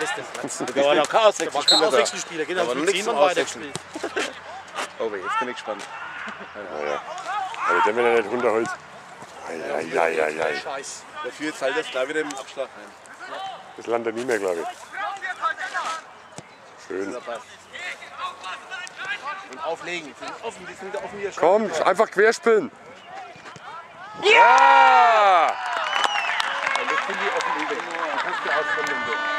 festen Platz. Da war noch kein Da war Auswechselspieler kein. Auswechselspieler, genau. Da war mit nichts Simon weitergespielt. Oh, weh, jetzt bin ich gespannt. Aber der will ja nicht runterholt. Eieieiei. Scheiß. Dafür jetzt halt das gleich wieder im Abschlag ein. Das landet nie mehr, glaube ich. Schön. Und auflegen. Die sind offen, die sind offen hier schon. Komm, einfach querspielen. Ja! Und jetzt sind die offen über. Du kannst dir auskommen.